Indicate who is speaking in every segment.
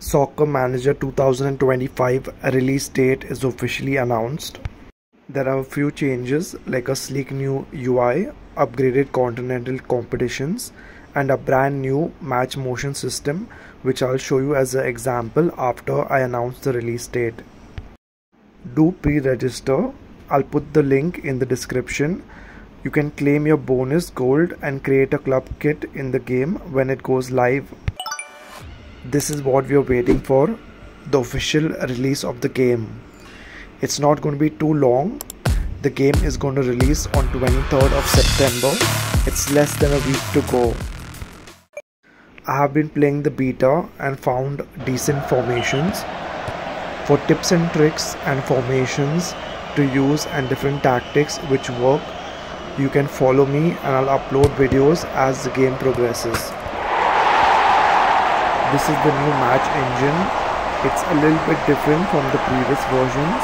Speaker 1: Soccer Manager 2025 release date is officially announced. There are a few changes like a sleek new UI, upgraded continental competitions, and a brand new match motion system which I'll show you as an example after I announce the release date. Do pre-register. I'll put the link in the description. You can claim your bonus gold and create a club kit in the game when it goes live this is what we are waiting for the official release of the game. It's not going to be too long. The game is going to release on 23rd of September. It's less than a week to go. I have been playing the beta and found decent formations for tips and tricks and formations to use and different tactics which work. You can follow me and I'll upload videos as the game progresses this is the new match engine. It's a little bit different from the previous versions.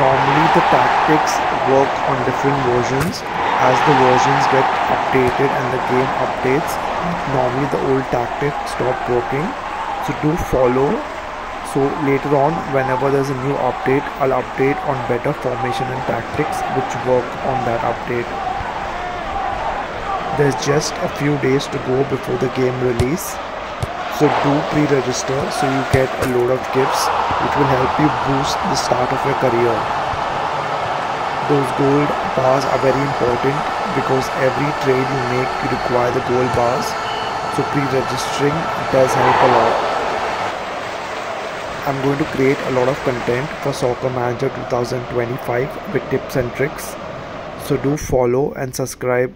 Speaker 1: Normally the tactics work on different versions. As the versions get updated and the game updates normally the old tactics stop working. So do follow. So later on whenever there's a new update I'll update on better formation and tactics which work on that update there's just a few days to go before the game release. So do pre-register so you get a load of gifts which will help you boost the start of your career. Those gold bars are very important because every trade you make you require the gold bars. So pre-registering does help a lot. I'm going to create a lot of content for Soccer Manager 2025 with tips and tricks. So do follow and subscribe